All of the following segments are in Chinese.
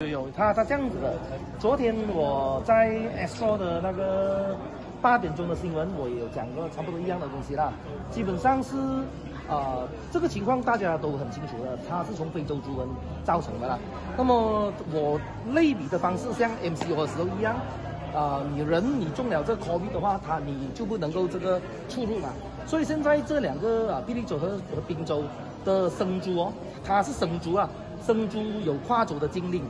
有有，他他这样子的。昨天我在 S 的那个八点钟的新闻，我也有讲过差不多一样的东西啦。基本上是啊，这个情况大家都很清楚的，它是从非洲猪瘟造成的啦。那么我类比的方式像 MCO 的时候一样，啊，你人你中了这个 COVID 的话，它你就不能够这个出入嘛。所以现在这两个啊，比利州和和滨州的生猪哦，它是生猪啊，生猪有跨州的禁令。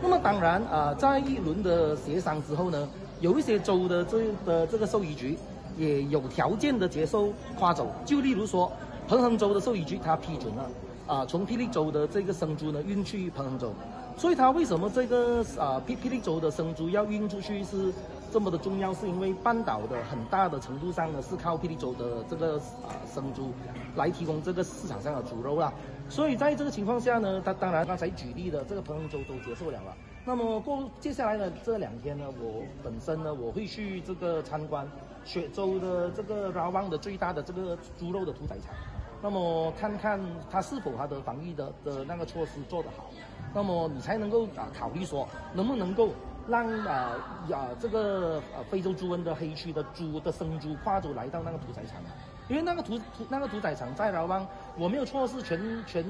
那么当然啊，在一轮的协商之后呢，有一些州的这的这个兽医局也有条件的接受跨走，就例如说，彭亨州的兽医局他批准了。啊，从霹雳州的这个生猪呢运去彭州，所以他为什么这个啊霹霹雳州的生猪要运出去是这么的重要？是因为半岛的很大的程度上呢是靠霹雳州的这个啊生猪来提供这个市场上的猪肉啦。所以在这个情况下呢，他当然刚才举例的这个彭州都接受了了。那么过接下来的这两天呢，我本身呢我会去这个参观雪州的这个拉旺的最大的这个猪肉的屠宰场，那么看看它是否它的防疫的的那个措施做得好，那么你才能够啊考虑说能不能够让啊啊这个呃非洲猪瘟的黑区的猪的生猪跨州来到那个屠宰场啊。因为那个屠屠那个屠宰场在饶邦，我没有错是全全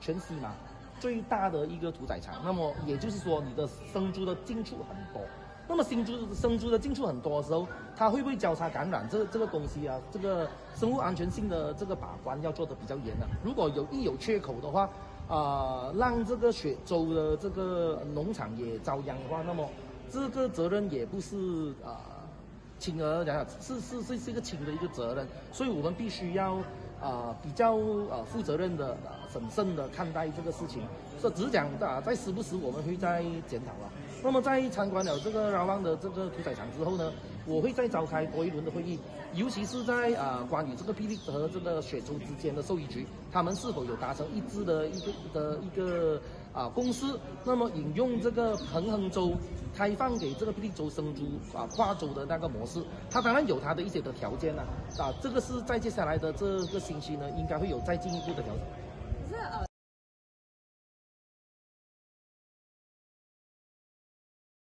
全西嘛最大的一个屠宰场。那么也就是说，你的生猪的进出很多。那么新猪生猪的进出很多的时候，它会不会交叉感染？这这个东西啊，这个生物安全性的这个把关要做的比较严啊。如果有一有缺口的话，啊，让这个雪州的这个农场也遭殃的话，那么这个责任也不是啊。轻而讲讲是是是是一个轻的一个责任，所以我们必须要啊比较呃负责任的、审慎的看待这个事情。说只是讲啊，在时不时我们会再检讨了。那么在参观了这个拉旺的这个屠宰场之后呢，我会再召开多一轮的会议，尤其是在啊关于这个霹雳和这个雪州之间的兽医局，他们是否有达成一致的一个的一个啊公司？那么引用这个彭亨州。开放给这个霹雳州生猪啊跨州的那个模式，它当然有它的一些的条件呢，啊，这个是在接下来的这个星期呢，应该会有再进一步的调整。可是呃